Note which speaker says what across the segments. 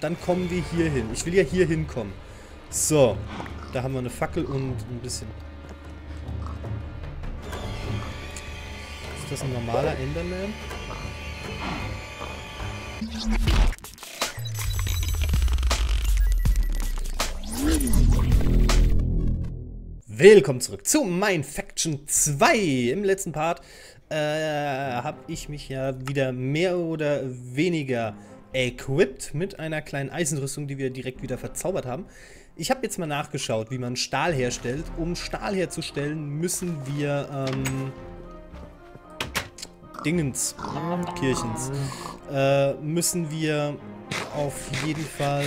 Speaker 1: Dann kommen wir hier hin. Ich will ja hier hinkommen. So. Da haben wir eine Fackel und ein bisschen... Ist das ein normaler Enderman? Willkommen zurück zu Mein Faction 2. Im letzten Part äh, habe ich mich ja wieder mehr oder weniger equipped mit einer kleinen Eisenrüstung, die wir direkt wieder verzaubert haben. Ich habe jetzt mal nachgeschaut, wie man Stahl herstellt. Um Stahl herzustellen, müssen wir ähm, Dingens, Kirchens, äh, müssen wir auf jeden Fall,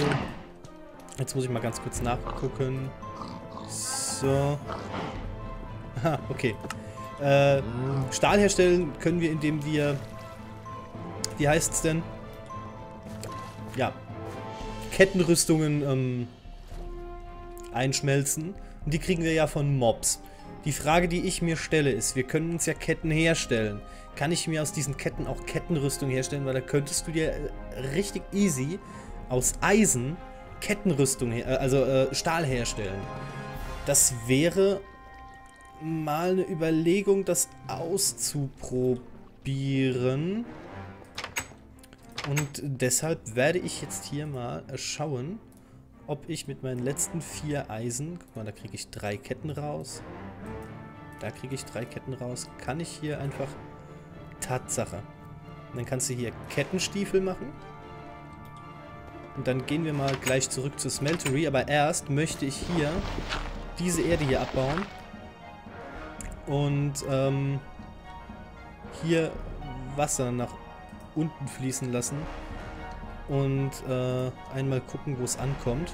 Speaker 1: jetzt muss ich mal ganz kurz nachgucken, so, aha, okay, äh, Stahl herstellen können wir, indem wir, wie heißt es denn, ja, Kettenrüstungen ähm, einschmelzen. Und die kriegen wir ja von Mobs. Die Frage, die ich mir stelle, ist, wir können uns ja Ketten herstellen. Kann ich mir aus diesen Ketten auch Kettenrüstung herstellen? Weil da könntest du dir äh, richtig easy aus Eisen Kettenrüstung, äh, also äh, Stahl herstellen. Das wäre mal eine Überlegung, das auszuprobieren. Und deshalb werde ich jetzt hier mal schauen, ob ich mit meinen letzten vier Eisen, guck mal, da kriege ich drei Ketten raus. Da kriege ich drei Ketten raus. Kann ich hier einfach... Tatsache. Und dann kannst du hier Kettenstiefel machen. Und dann gehen wir mal gleich zurück zur Smeltery. Aber erst möchte ich hier diese Erde hier abbauen. Und ähm, hier Wasser nach unten fließen lassen. Und äh, einmal gucken, wo es ankommt.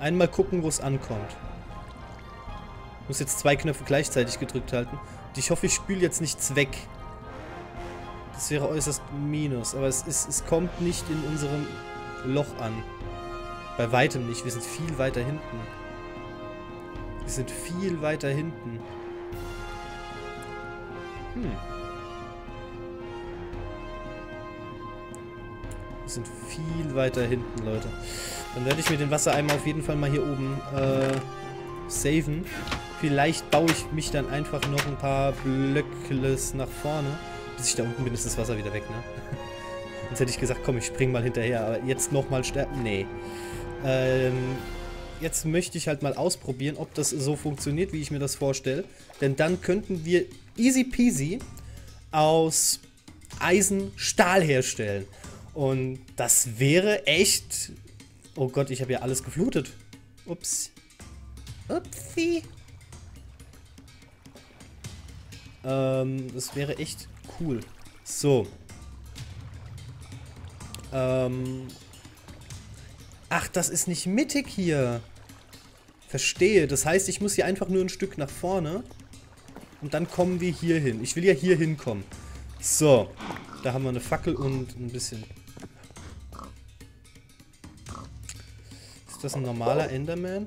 Speaker 1: Einmal gucken, wo es ankommt. Ich muss jetzt zwei Knöpfe gleichzeitig gedrückt halten. Und ich hoffe, ich spüle jetzt nichts weg. Das wäre äußerst minus. Aber es, ist, es kommt nicht in unserem Loch an. Bei weitem nicht. Wir sind viel weiter hinten. Wir sind viel weiter hinten. Hm. Sind viel weiter hinten, Leute. Dann werde ich mir den Wassereimer auf jeden Fall mal hier oben äh, saven. Vielleicht baue ich mich dann einfach noch ein paar Blöckles nach vorne. Bis ich da unten bin, ist das Wasser wieder weg, ne? Jetzt hätte ich gesagt, komm, ich spring mal hinterher. Aber jetzt nochmal sterben? Nee. Ähm, jetzt möchte ich halt mal ausprobieren, ob das so funktioniert, wie ich mir das vorstelle. Denn dann könnten wir easy peasy aus Eisen Stahl herstellen. Und das wäre echt... Oh Gott, ich habe ja alles geflutet. Ups. Upsi. Ähm, das wäre echt cool. So. Ähm. Ach, das ist nicht mittig hier. Verstehe. Das heißt, ich muss hier einfach nur ein Stück nach vorne. Und dann kommen wir hier hin. Ich will ja hier hinkommen. So. Da haben wir eine Fackel und ein bisschen das ein normaler Enderman?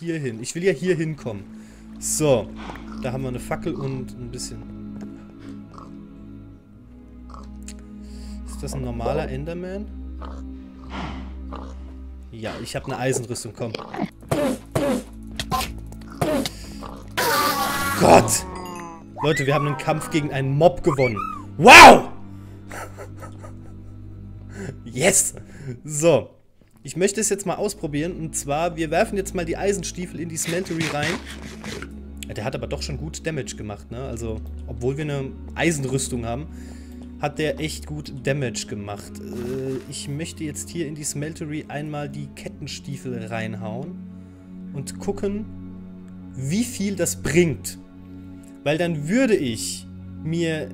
Speaker 1: hier hin. Ich will ja hier hinkommen. So. Da haben wir eine Fackel und ein bisschen... Ist das ein normaler Enderman? Ja, ich habe eine Eisenrüstung, komm. Gott! Leute, wir haben einen Kampf gegen einen Mob gewonnen. Wow! Yes! So. Ich möchte es jetzt mal ausprobieren. Und zwar, wir werfen jetzt mal die Eisenstiefel in die Smeltery rein. Der hat aber doch schon gut Damage gemacht, ne? Also, obwohl wir eine Eisenrüstung haben, hat der echt gut Damage gemacht. Äh, ich möchte jetzt hier in die Smeltery einmal die Kettenstiefel reinhauen und gucken, wie viel das bringt. Weil dann würde ich mir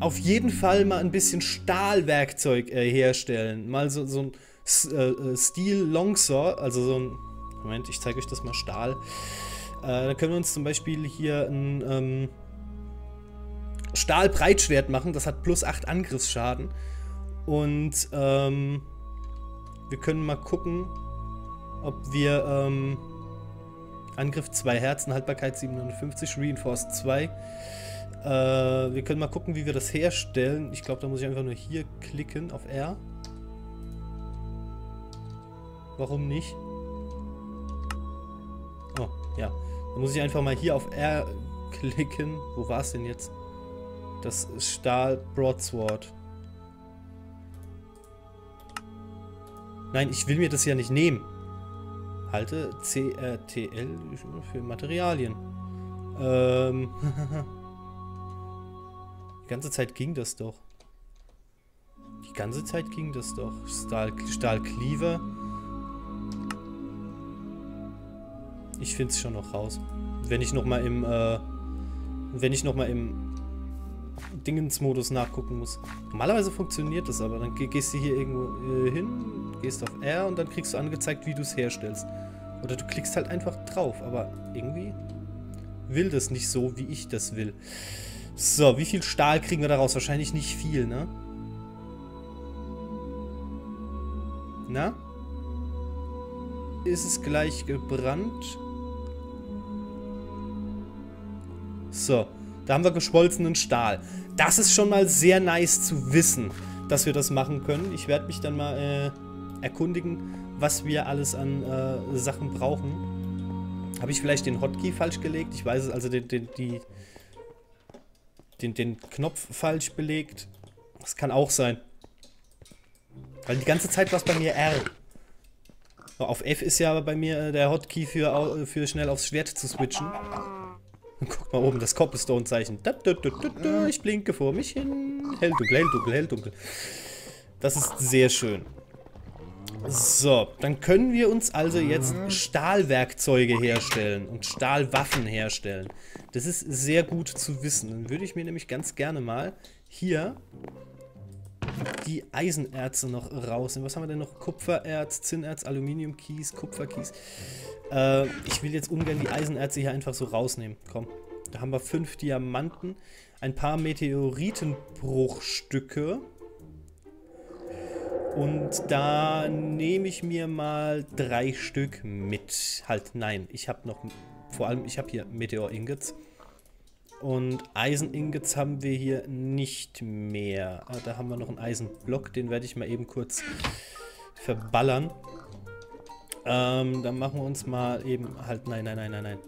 Speaker 1: auf jeden Fall mal ein bisschen Stahlwerkzeug äh, herstellen. Mal so, so ein äh, äh, Steel Longsaw, also so ein... Moment, ich zeige euch das mal, Stahl. Äh, da können wir uns zum Beispiel hier ein... Ähm, Stahlbreitschwert machen. Das hat plus 8 Angriffsschaden. Und ähm, wir können mal gucken, ob wir ähm, Angriff 2 Herzen, Haltbarkeit 750, Reinforced 2. Äh, wir können mal gucken, wie wir das herstellen. Ich glaube, da muss ich einfach nur hier klicken auf R. Warum nicht? Oh, ja. Da muss ich einfach mal hier auf R klicken. Wo war es denn jetzt? Das Stahl Broadsword. Nein, ich will mir das ja nicht nehmen. Halte CRTL für Materialien. Ähm. Die ganze Zeit ging das doch. Die ganze Zeit ging das doch. Stahl, Stahlcleaver. Ich finde es schon noch raus. Wenn ich nochmal im, äh, wenn ich nochmal im Dingensmodus nachgucken muss. Normalerweise funktioniert das aber. Dann gehst du hier irgendwo äh, hin, gehst auf R und dann kriegst du angezeigt, wie du es herstellst. Oder du klickst halt einfach drauf. Aber irgendwie will das nicht so, wie ich das will. So, wie viel Stahl kriegen wir daraus? Wahrscheinlich nicht viel, ne? Na? Ist es gleich gebrannt? So, da haben wir geschmolzenen Stahl. Das ist schon mal sehr nice zu wissen, dass wir das machen können. Ich werde mich dann mal äh, erkundigen, was wir alles an äh, Sachen brauchen. Habe ich vielleicht den Hotkey falsch gelegt? Ich weiß es, also den, den, die, den, den Knopf falsch belegt. Das kann auch sein. Weil die ganze Zeit war es bei mir R. Auf F ist ja bei mir äh, der Hotkey für, für schnell aufs Schwert zu switchen. Guck mal oben, das Cobblestone-Zeichen. Ich blinke vor mich hin. Hell, dunkel, hell, dunkel, hell, dunkel. Das ist sehr schön. So, dann können wir uns also jetzt Stahlwerkzeuge herstellen und Stahlwaffen herstellen. Das ist sehr gut zu wissen. Dann würde ich mir nämlich ganz gerne mal hier die Eisenerze noch rausnehmen. Was haben wir denn noch? Kupfererz, Zinnerz, Aluminiumkies, Kupferkies. Äh, ich will jetzt ungern die Eisenerze hier einfach so rausnehmen. Komm, da haben wir fünf Diamanten, ein paar Meteoritenbruchstücke. Und da nehme ich mir mal drei Stück mit. Halt, nein, ich habe noch, vor allem, ich habe hier Meteor-Ingots. Und Eisen-Ingots haben wir hier nicht mehr. Ah, da haben wir noch einen Eisenblock, den werde ich mal eben kurz verballern. Ähm, dann machen wir uns mal eben halt, nein, nein, nein, nein, nein.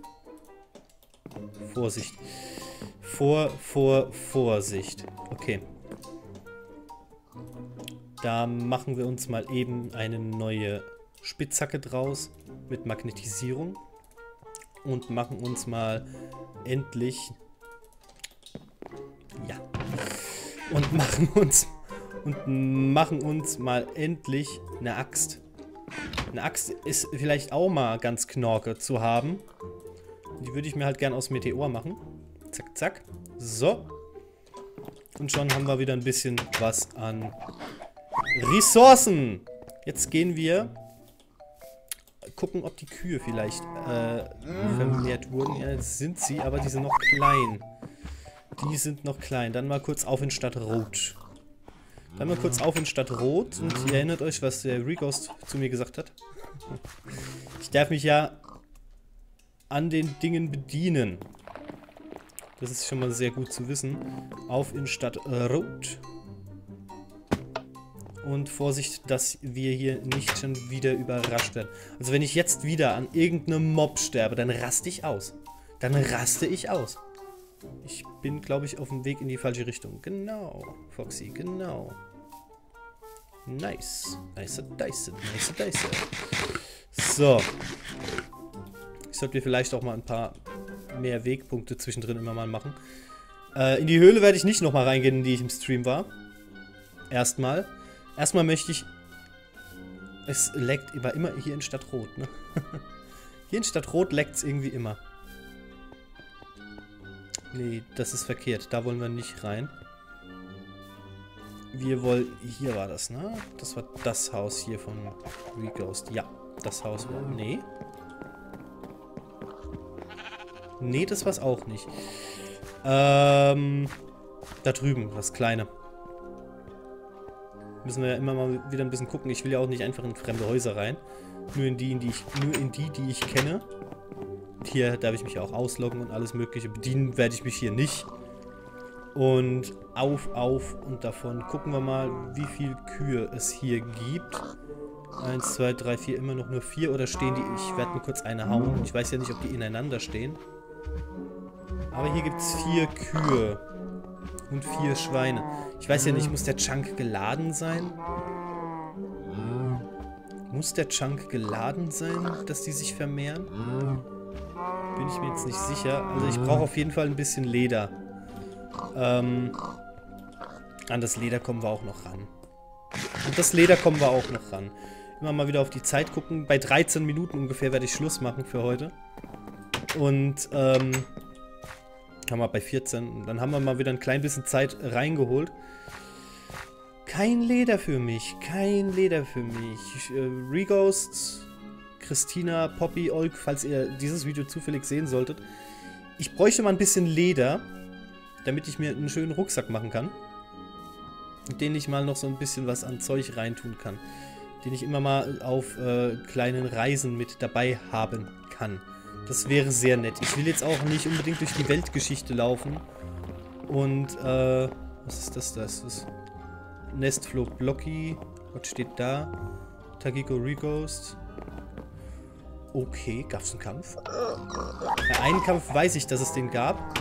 Speaker 1: Vorsicht. Vor, vor, Vorsicht. Okay. Da machen wir uns mal eben eine neue Spitzhacke draus mit Magnetisierung. Und machen uns mal endlich Und machen uns und machen uns mal endlich eine Axt. Eine Axt ist vielleicht auch mal ganz knorke zu haben. Die würde ich mir halt gern aus Meteor machen. Zack, zack. So. Und schon haben wir wieder ein bisschen was an Ressourcen. Jetzt gehen wir gucken, ob die Kühe vielleicht äh, vermehrt wurden. Ja, jetzt sind sie, aber die sind noch klein. Die sind noch klein. Dann mal kurz auf in Stadt Rot. Dann mal kurz auf in Stadt Rot. Und ihr erinnert euch, was der Reghost zu mir gesagt hat. Ich darf mich ja an den Dingen bedienen. Das ist schon mal sehr gut zu wissen. Auf in Stadt Rot. Und Vorsicht, dass wir hier nicht schon wieder überrascht werden. Also wenn ich jetzt wieder an irgendeinem Mob sterbe, dann raste ich aus. Dann raste ich aus. Ich bin, glaube ich, auf dem Weg in die falsche Richtung. Genau, Foxy, genau. Nice. Nice, nice, nice, nice. So. Ich sollte mir vielleicht auch mal ein paar mehr Wegpunkte zwischendrin immer mal machen. Äh, in die Höhle werde ich nicht nochmal reingehen, in die ich im Stream war. Erstmal. Erstmal möchte ich... Es leckt aber immer hier in Stadtrot, ne? hier in Stadtrot leckt es irgendwie immer. Nee, das ist verkehrt. Da wollen wir nicht rein. Wir wollen... Hier war das, ne? Das war das Haus hier von Reghost. Ja, das Haus war... Nee. Nee, das war's auch nicht. Ähm... Da drüben, das kleine. Müssen wir ja immer mal wieder ein bisschen gucken. Ich will ja auch nicht einfach in fremde Häuser rein. Nur in die, in die ich, nur in die, die ich kenne. Hier darf ich mich auch ausloggen und alles mögliche. Bedienen werde ich mich hier nicht. Und auf, auf und davon. Gucken wir mal, wie viele Kühe es hier gibt. Eins, zwei, drei, vier, immer noch nur vier. Oder stehen die... Ich werde mir kurz eine hauen. Ich weiß ja nicht, ob die ineinander stehen. Aber hier gibt es vier Kühe. Und vier Schweine. Ich weiß ja nicht, muss der Chunk geladen sein? Muss der Chunk geladen sein, dass die sich vermehren? Bin ich mir jetzt nicht sicher. Also ich brauche auf jeden Fall ein bisschen Leder. Ähm, an das Leder kommen wir auch noch ran. Und das Leder kommen wir auch noch ran. Immer mal wieder auf die Zeit gucken. Bei 13 Minuten ungefähr werde ich Schluss machen für heute. Und, ähm, haben wir bei 14. Dann haben wir mal wieder ein klein bisschen Zeit reingeholt. Kein Leder für mich. Kein Leder für mich. Äh, Reghost, Christina, Poppy, Olk, falls ihr dieses Video zufällig sehen solltet. Ich bräuchte mal ein bisschen Leder, damit ich mir einen schönen Rucksack machen kann. Den ich mal noch so ein bisschen was an Zeug reintun kann. Den ich immer mal auf äh, kleinen Reisen mit dabei haben kann. Das wäre sehr nett. Ich will jetzt auch nicht unbedingt durch die Weltgeschichte laufen. Und, äh, was ist das? Das ist Nestflow Blocky. Was steht da? Tagiko Reghost. Okay, gab es einen Kampf? Ja, einen Kampf weiß ich, dass es den gab.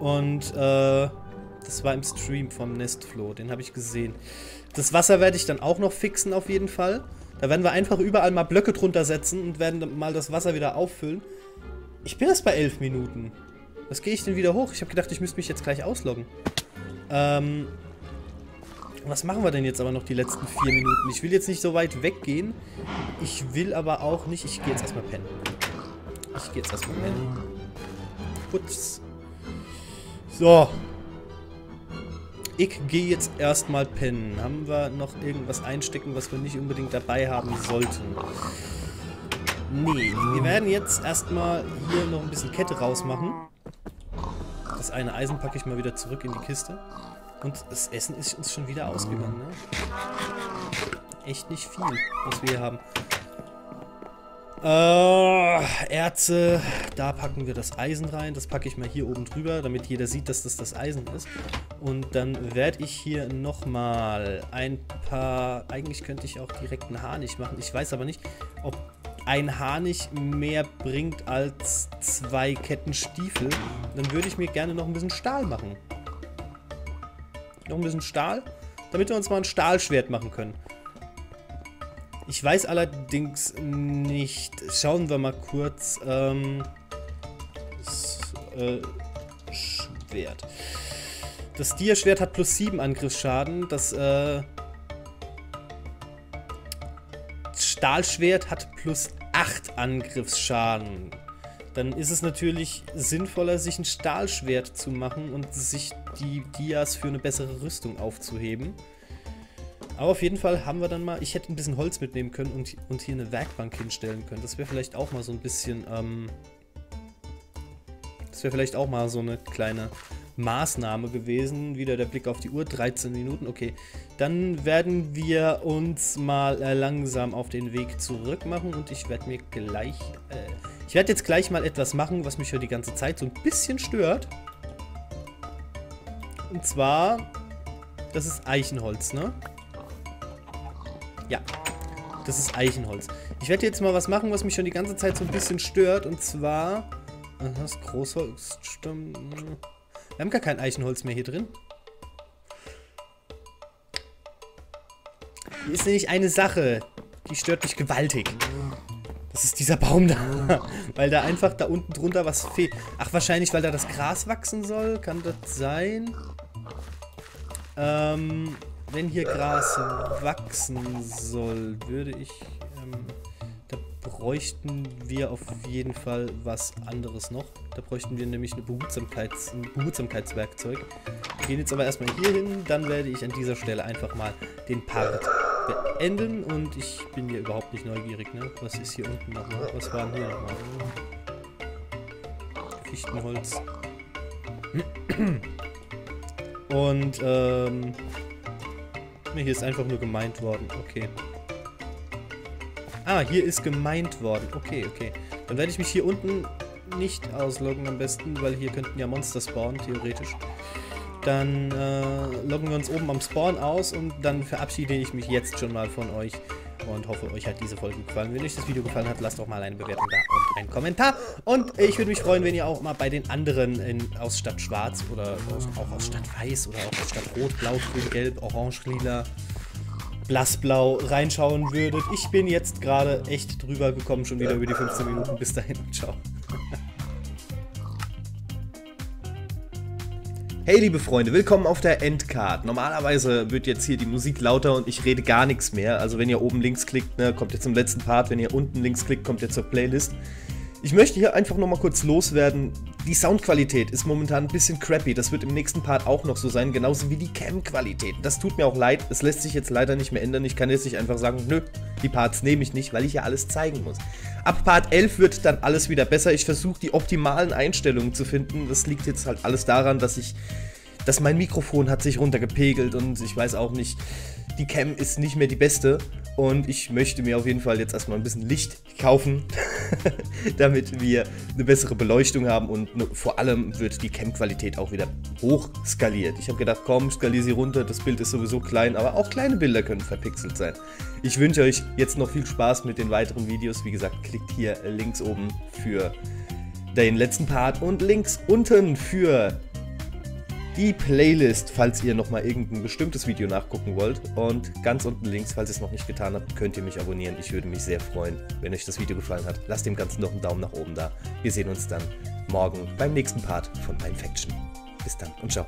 Speaker 1: Und, äh, das war im Stream vom Nestflow. Den habe ich gesehen. Das Wasser werde ich dann auch noch fixen auf jeden Fall. Da werden wir einfach überall mal Blöcke drunter setzen und werden mal das Wasser wieder auffüllen. Ich bin erst bei 11 Minuten. Was gehe ich denn wieder hoch? Ich habe gedacht, ich müsste mich jetzt gleich ausloggen. Ähm, was machen wir denn jetzt aber noch die letzten 4 Minuten? Ich will jetzt nicht so weit weggehen. Ich will aber auch nicht... Ich gehe jetzt erstmal pennen. Ich gehe jetzt erstmal pennen. Putz. So, ich gehe jetzt erstmal pennen. Haben wir noch irgendwas einstecken, was wir nicht unbedingt dabei haben sollten? Nee, wir werden jetzt erstmal hier noch ein bisschen Kette rausmachen. Das eine Eisen packe ich mal wieder zurück in die Kiste. Und das Essen ist uns schon wieder ausgegangen, ne? Echt nicht viel, was wir hier haben. Äh, Erze, da packen wir das Eisen rein. Das packe ich mal hier oben drüber, damit jeder sieht, dass das das Eisen ist. Und dann werde ich hier nochmal ein paar... Eigentlich könnte ich auch direkt einen Harnig machen. Ich weiß aber nicht, ob ein Harnig mehr bringt als zwei Ketten Stiefel. Dann würde ich mir gerne noch ein bisschen Stahl machen. Noch ein bisschen Stahl, damit wir uns mal ein Stahlschwert machen können. Ich weiß allerdings nicht. Schauen wir mal kurz. Ähm, das, äh, Schwert. Das Dia-Schwert hat plus 7 Angriffsschaden. Das äh, Stahlschwert hat plus 8 Angriffsschaden. Dann ist es natürlich sinnvoller, sich ein Stahlschwert zu machen und sich die Dias für eine bessere Rüstung aufzuheben. Aber auf jeden Fall haben wir dann mal, ich hätte ein bisschen Holz mitnehmen können und, und hier eine Werkbank hinstellen können. Das wäre vielleicht auch mal so ein bisschen, ähm, das wäre vielleicht auch mal so eine kleine Maßnahme gewesen. Wieder der Blick auf die Uhr, 13 Minuten, okay. Dann werden wir uns mal äh, langsam auf den Weg zurück machen und ich werde mir gleich, äh, ich werde jetzt gleich mal etwas machen, was mich für die ganze Zeit so ein bisschen stört. Und zwar, das ist Eichenholz, ne? Ja, das ist Eichenholz. Ich werde jetzt mal was machen, was mich schon die ganze Zeit so ein bisschen stört. Und zwar... Das Großholz... Stimmt. Wir haben gar kein Eichenholz mehr hier drin. Hier ist nämlich eine Sache, die stört mich gewaltig. Das ist dieser Baum da. weil da einfach da unten drunter was fehlt. Ach, wahrscheinlich, weil da das Gras wachsen soll. Kann das sein? Ähm, wenn hier Gras wachsen soll, würde ich... Ähm, da bräuchten wir auf jeden Fall was anderes noch. Da bräuchten wir nämlich eine Behutsamkeits, ein Behutsamkeitswerkzeug. Wir gehen jetzt aber erstmal hier hin, dann werde ich an dieser Stelle einfach mal den Part beenden. Und ich bin hier überhaupt nicht neugierig, ne? Was ist hier unten nochmal? Was war denn hier nochmal? Fichtenholz. Und, ähm... hier ist einfach nur gemeint worden. Okay. Ah, hier ist gemeint worden. Okay, okay. Dann werde ich mich hier unten nicht ausloggen am besten, weil hier könnten ja Monster spawnen, theoretisch. Dann äh, loggen wir uns oben am Spawn aus und dann verabschiede ich mich jetzt schon mal von euch und hoffe, euch hat diese Folge gefallen. Wenn euch das Video gefallen hat, lasst doch mal eine Bewertung da und einen Kommentar. Und ich würde mich freuen, wenn ihr auch mal bei den anderen in, aus Stadt Schwarz oder aus, auch aus Stadt Weiß oder auch aus Stadt Rot, Blau, Grün, Gelb, Orange, Lila, Blassblau reinschauen würdet. Ich bin jetzt gerade echt drüber gekommen, schon wieder über die 15 Minuten. Bis dahin und ciao.
Speaker 2: Hey liebe Freunde, willkommen auf der Endcard. Normalerweise wird jetzt hier die Musik lauter und ich rede gar nichts mehr. Also wenn ihr oben links klickt, ne, kommt ihr zum letzten Part. Wenn ihr unten links klickt, kommt ihr zur Playlist. Ich möchte hier einfach nochmal kurz loswerden. Die Soundqualität ist momentan ein bisschen crappy. Das wird im nächsten Part auch noch so sein. Genauso wie die Cam-Qualität. Das tut mir auch leid. Es lässt sich jetzt leider nicht mehr ändern. Ich kann jetzt nicht einfach sagen, nö, die Parts nehme ich nicht, weil ich ja alles zeigen muss. Ab Part 11 wird dann alles wieder besser. Ich versuche die optimalen Einstellungen zu finden. Das liegt jetzt halt alles daran, dass ich dass mein Mikrofon hat sich runtergepegelt und ich weiß auch nicht, die Cam ist nicht mehr die beste und ich möchte mir auf jeden Fall jetzt erstmal ein bisschen Licht kaufen, damit wir eine bessere Beleuchtung haben und vor allem wird die Cam-Qualität auch wieder hoch skaliert. Ich habe gedacht, komm, skaliere sie runter, das Bild ist sowieso klein, aber auch kleine Bilder können verpixelt sein. Ich wünsche euch jetzt noch viel Spaß mit den weiteren Videos. Wie gesagt, klickt hier links oben für den letzten Part und links unten für die Playlist, falls ihr nochmal irgendein bestimmtes Video nachgucken wollt. Und ganz unten links, falls ihr es noch nicht getan habt, könnt ihr mich abonnieren. Ich würde mich sehr freuen, wenn euch das Video gefallen hat. Lasst dem Ganzen noch einen Daumen nach oben da. Wir sehen uns dann morgen beim nächsten Part von Infection. Bis dann und ciao.